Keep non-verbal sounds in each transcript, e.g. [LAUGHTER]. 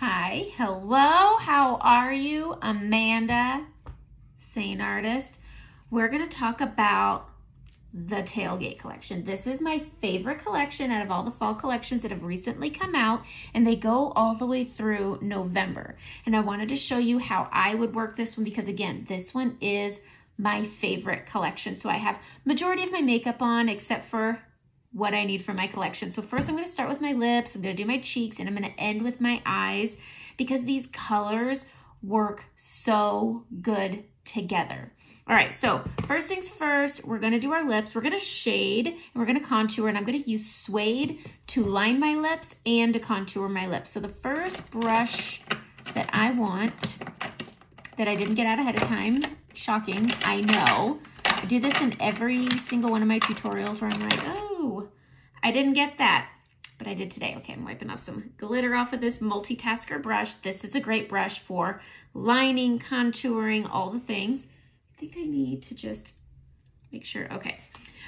Hi, hello, how are you? Amanda, Seint Artist. We're gonna talk about the Tailgate collection. This is my favorite collection out of all the fall collections that have recently come out and they go all the way through November. And I wanted to show you how I would work this one because again, this one is my favorite collection. So I have majority of my makeup on except for what I need for my collection. So first I'm going to start with my lips, I'm going to do my cheeks, and I'm going to end with my eyes because these colors work so good together. All right, so first things first, we're gonna do our lips. We're gonna shade and we're gonna contour and I'm gonna use suede to line my lips and to contour my lips. So the first brush that I want that I didn't get out ahead of time, shocking, I know. I do this in every single one of my tutorials where I'm like, oh, I didn't get that, but I did today. Okay, I'm wiping off some glitter off of this multitasker brush. This is a great brush for lining, contouring, all the things. I think I need to just make sure. Okay.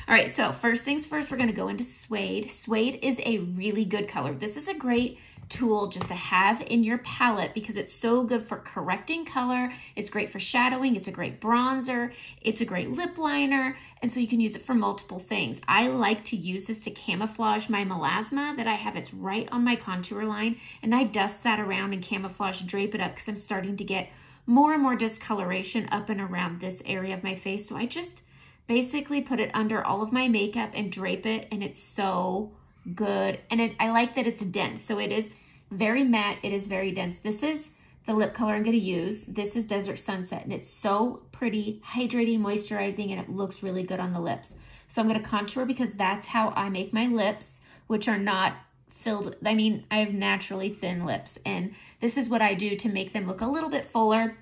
All right, so first things first, we're gonna go into suede. Suede is a really good color. This is a great tool just to have in your palette because it's so good for correcting color. It's great for shadowing. It's a great bronzer. It's a great lip liner. And so you can use it for multiple things. I like to use this to camouflage my melasma that I have. It's right on my contour line. And I dust that around and camouflage, drape it up because I'm starting to get more and more discoloration up and around this area of my face. So I just basically put it under all of my makeup and drape it and it's so good. And it, I like that it's dense. So it is very matte. It is very dense. This is the lip color I'm going to use. This is Desert Sunset and it's so pretty, hydrating, moisturizing, and it looks really good on the lips. So I'm going to contour because that's how I make my lips, which are not filled, I mean, I have naturally thin lips and this is what I do to make them look a little bit fuller.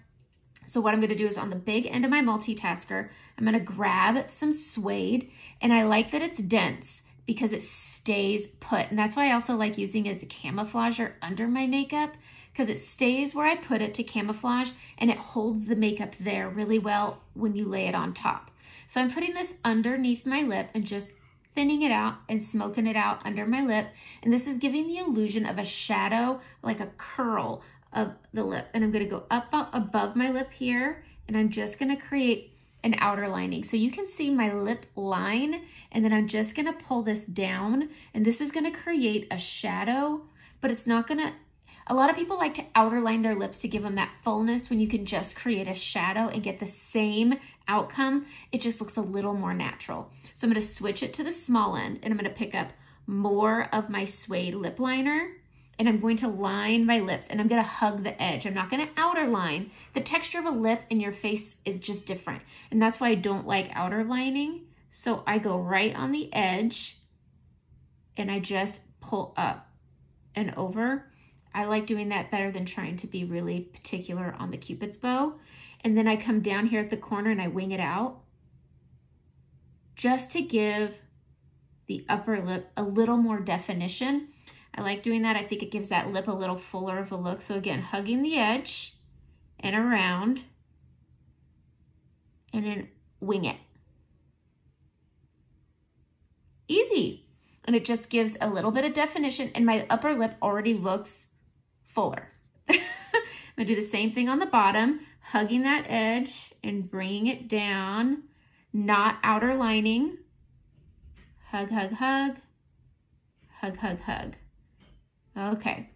So what I'm gonna do is on the big end of my multitasker, I'm gonna grab some suede and I like that it's dense because it stays put. And that's why I also like using it as a camouflager under my makeup because it stays where I put it to camouflage and it holds the makeup there really well when you lay it on top. So I'm putting this underneath my lip and just thinning it out and smoking it out under my lip. And this is giving the illusion of a shadow, like a curl of the lip. And I'm gonna go up above my lip here, and I'm just gonna create outer lining. So you can see my lip line, and then I'm just gonna pull this down, and this is gonna create a shadow, but it's not gonna, a lot of people like to outer line their lips to give them that fullness when you can just create a shadow and get the same outcome. It just looks a little more natural. So I'm gonna switch it to the small end and I'm gonna pick up more of my suede lip liner and I'm going to line my lips and I'm gonna hug the edge. I'm not gonna outer line. The texture of a lip in your face is just different. And that's why I don't like outer lining. So I go right on the edge and I just pull up and over. I like doing that better than trying to be really particular on the cupid's bow. And then I come down here at the corner and I wing it out just to give the upper lip a little more definition. I like doing that. I think it gives that lip a little fuller of a look. So again, hugging the edge and around and then wing it. Easy. And it just gives a little bit of definition and my upper lip already looks fuller. [LAUGHS] I'm gonna do the same thing on the bottom, hugging that edge and bringing it down, not outer lining. Hug, hug, hug, hug, hug, hug. Okay.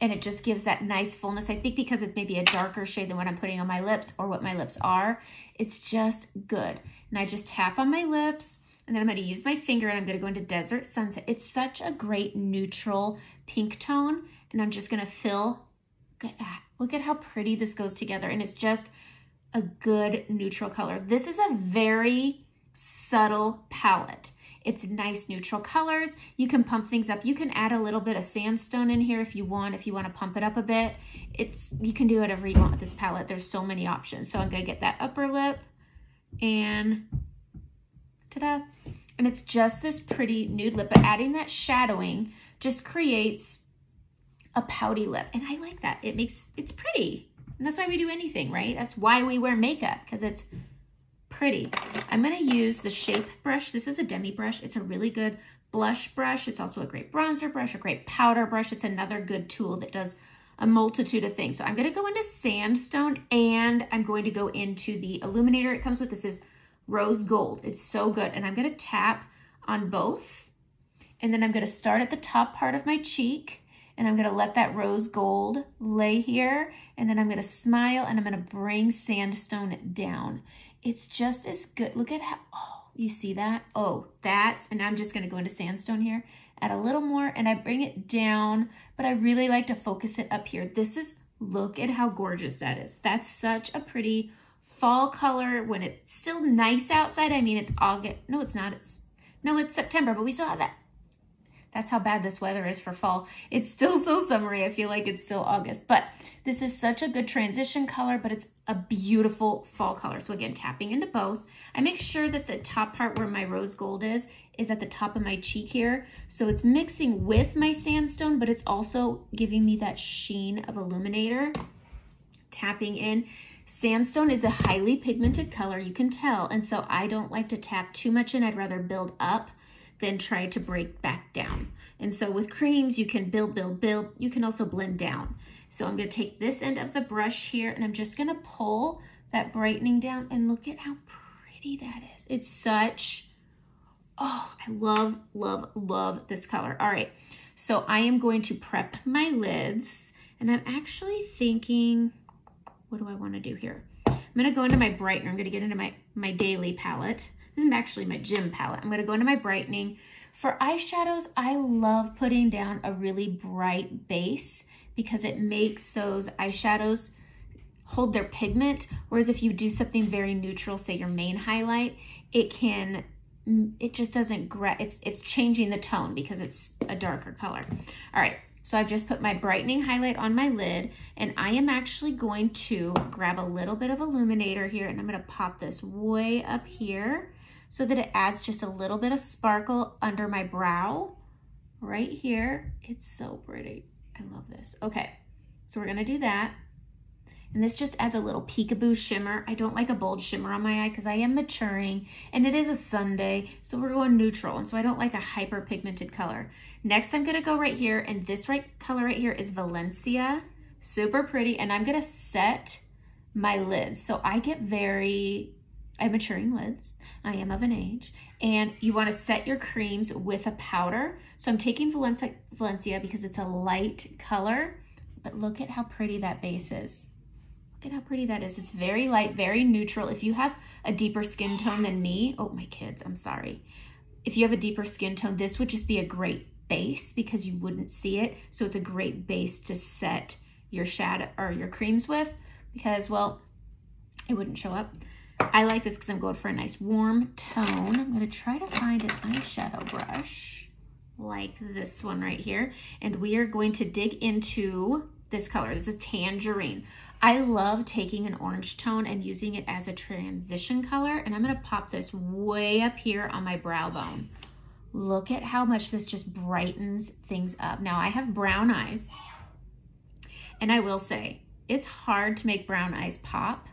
And it just gives that nice fullness. I think because it's maybe a darker shade than what I'm putting on my lips or what my lips are, it's just good. And I just tap on my lips and then I'm gonna use my finger and I'm gonna go into Desert Sunset. It's such a great neutral pink tone. And I'm just gonna fill, look at that. Look at how pretty this goes together. And it's just a good neutral color. This is a very subtle palette. It's nice neutral colors. You can pump things up. You can add a little bit of sandstone in here if you want, if you want to pump it up a bit. It's You can do whatever you want with this palette. There's so many options. So I'm going to get that upper lip and ta-da. And it's just this pretty nude lip, but adding that shadowing just creates a pouty lip. And I like that. It makes, it's pretty. And that's why we do anything, right? That's why we wear makeup, because it's pretty. I'm going to use the shape brush. This is a demi brush. It's a really good blush brush. It's also a great bronzer brush, a great powder brush. It's another good tool that does a multitude of things. So I'm gonna go into sandstone and I'm going to go into the illuminator it comes with. This is rose gold. It's so good. And I'm gonna tap on both. And then I'm gonna start at the top part of my cheek and I'm gonna let that rose gold lay here. And then I'm gonna smile and I'm gonna bring sandstone down. It's just as good. Look at how, oh, you see that? Oh, that's, and I'm just gonna go into sandstone here add a little more and I bring it down, but I really like to focus it up here. This is, look at how gorgeous that is. That's such a pretty fall color when it's still nice outside. I mean, it's August. No, it's not. It's No, it's September, but we still have that. That's how bad this weather is for fall. It's still so summery. I feel like it's still August, but this is such a good transition color, but it's a beautiful fall color. So again, tapping into both. I make sure that the top part where my rose gold is is at the top of my cheek here. So it's mixing with my sandstone, but it's also giving me that sheen of illuminator. Tapping in. Sandstone is a highly pigmented color, you can tell, and so I don't like to tap too much in. I'd rather build up than try to break back down. And so with creams, you can build, build, build. You can also blend down. So I'm gonna take this end of the brush here and I'm just gonna pull that brightening down and look at how pretty that is. It's such Oh, I love, love, love this color. All right, so I am going to prep my lids and I'm actually thinking, what do I wanna do here? I'm gonna go into my brightener. I'm gonna get into my, my daily palette. This is actually my gym palette. I'm gonna go into my brightening. For eyeshadows, I love putting down a really bright base because it makes those eyeshadows hold their pigment. Whereas if you do something very neutral, say your main highlight, it can mm, it just doesn't, it's, it's changing the tone because it's a darker color. All right, so I've just put my brightening highlight on my lid and I am actually going to grab a little bit of illuminator here and I'm gonna pop this way up here so that it adds just a little bit of sparkle under my brow right here. It's so pretty. I love this. Okay, so we're gonna do that. And this just adds a little peekaboo shimmer. I don't like a bold shimmer on my eye because I am maturing and it is a Sunday. So we're going neutral. And so I don't like a hyper pigmented color. Next, I'm gonna go right here and this right color right here is Valencia. Super pretty. And I'm gonna set my lids. So I get very, I'm maturing lids. I am of an age. And you wanna set your creams with a powder. So I'm taking Valencia, Valencia because it's a light color. But look at how pretty that base is. Look at how pretty that is. It's very light, very neutral. If you have a deeper skin tone than me, oh, my kids, I'm sorry. If you have a deeper skin tone, this would just be a great base because you wouldn't see it. So it's a great base to set your shadow or your creams with because, well, it wouldn't show up. I like this because I'm going for a nice warm tone. I'm going to try to find an eyeshadow brush like this one right here. And we are going to dig into this color. This is Tangerine. I love taking an orange tone and using it as a transition color. And I'm gonna pop this way up here on my brow bone. Look at how much this just brightens things up. Now I have brown eyes. And I will say, it's hard to make brown eyes pop.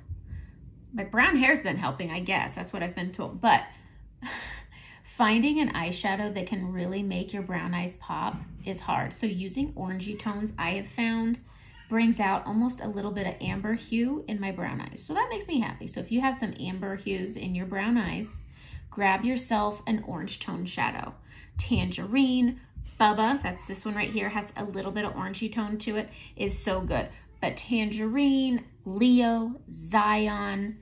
My brown hair's been helping, I guess. That's what I've been told. But [SIGHS] finding an eyeshadow that can really make your brown eyes pop is hard. So using orangey tones, I have found brings out almost a little bit of amber hue in my brown eyes. So that makes me happy. So if you have some amber hues in your brown eyes, grab yourself an orange tone shadow. Tangerine, Bubba, that's this one right here, has a little bit of orangey tone to it, is so good. But Tangerine, Leo, Zion,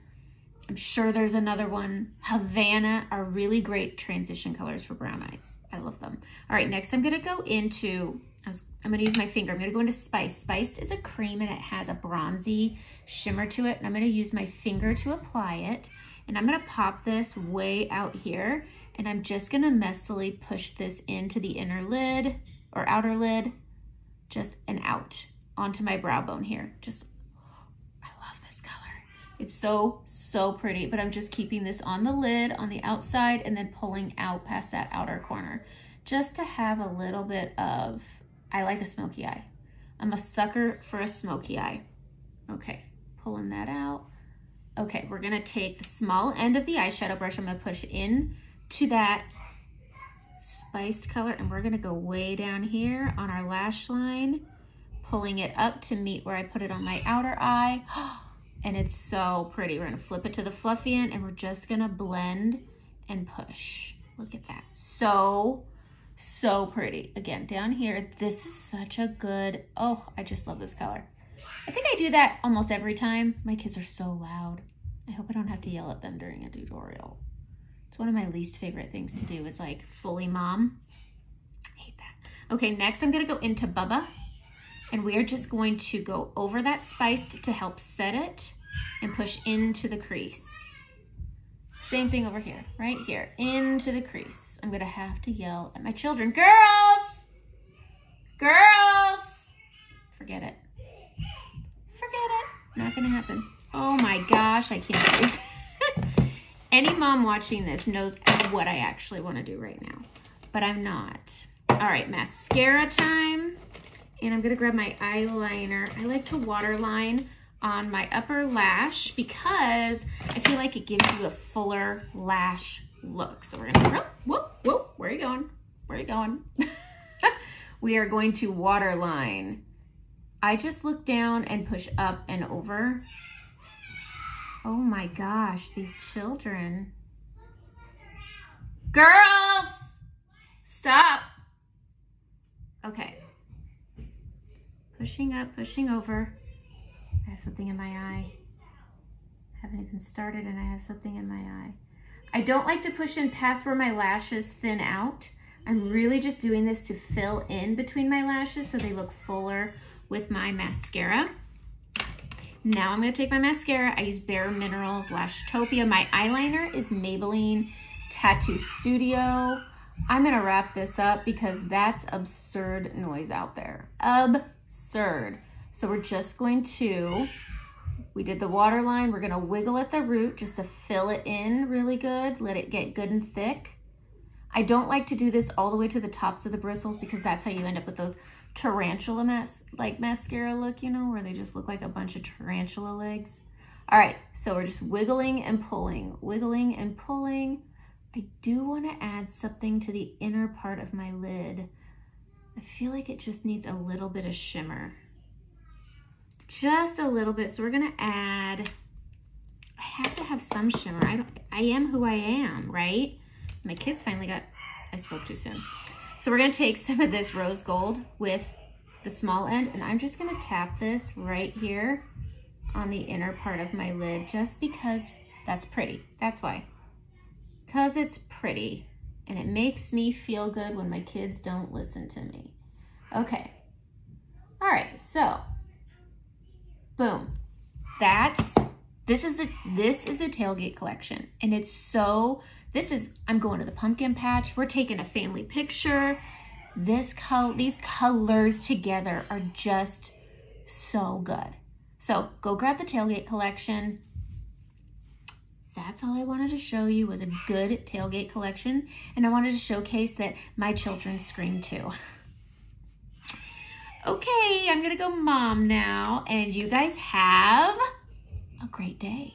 I'm sure there's another one. Havana are really great transition colors for brown eyes. I love them. All right, next I'm gonna go into I was, I'm gonna use my finger. I'm gonna go into Spice. Spice is a cream and it has a bronzy shimmer to it. And I'm gonna use my finger to apply it. And I'm gonna pop this way out here. And I'm just gonna messily push this into the inner lid or outer lid, just and out onto my brow bone here. Just, I love this color. It's so, so pretty, but I'm just keeping this on the lid on the outside and then pulling out past that outer corner just to have a little bit of I like a smoky eye. I'm a sucker for a smoky eye. Okay, pulling that out. Okay, we're gonna take the small end of the eyeshadow brush. I'm gonna push in to that spiced color and we're gonna go way down here on our lash line, pulling it up to meet where I put it on my outer eye. [GASPS] Oh, And it's so pretty. We're gonna flip it to the fluffy end and we're just gonna blend and push. Look at that. So, so pretty. Again, down here, this is such a good, oh, I just love this color. I think I do that almost every time. My kids are so loud. I hope I don't have to yell at them during a tutorial. It's one of my least favorite things to do is like fully mom. I hate that. Okay, next I'm gonna go into Bubba and we are just going to go over that spiced to help set it and push into the crease. Same thing over here, right here, into the crease. I'm gonna have to yell at my children, girls, girls, forget it, forget it, not gonna happen. Oh my gosh, I can't. [LAUGHS] Any mom watching this knows what I actually want to do right now, but I'm not. All right, mascara time. And I'm to grab my eyeliner. I like to waterline on my upper lash because I feel like it gives you a fuller lash look. So we're going to, go whoop, whoop, where are you going? Where are you going? [LAUGHS] we are going to waterline. I just look down and push up and over Oh my gosh, these children. Girls! Stop. Okay. Pushing up, pushing over. I have something in my eye. I haven't even started and I have something in my eye. I don't like to push in past where my lashes thin out. I'm really just doing this to fill in between my lashes so they look fuller with my mascara. Now I'm gonna take my mascara. I use Bare Minerals Lashtopia. My eyeliner is Maybelline Tattoo Studio. I'm gonna wrap this up because that's absurd noise out there. Absurd. So we're just going to, we did the water line. We're gonna wiggle at the root just to fill it in really good. Let it get good and thick. I don't like to do this all the way to the tops of the bristles because that's how you end up with those tarantula mas like mascara look, you know, where they just look like a bunch of tarantula legs. All right, so we're just wiggling and pulling, wiggling and pulling. I do want to add something to the inner part of my lid. I feel like it just needs a little bit of shimmer. Just a little bit. So we're going to add, I have to have some shimmer. I, don't, I am who I am, right? My kids finally got, I spoke too soon. So we're gonna take some of this rose gold with the small end and I'm just gonna tap this right here on the inner part of my lid just because that's pretty. That's why. Because it's pretty and it makes me feel good when my kids don't listen to me. Okay. All right, so boom. That's this is the this is a tailgate collection and it's so this is, I'm going to the pumpkin patch. We're taking a family picture. This color, these colors together are just so good. So go grab the tailgate collection. That's all I wanted to show you was a good tailgate collection. And I wanted to showcase that my children scream too. Okay, I'm gonna go mom now and you guys have a great day.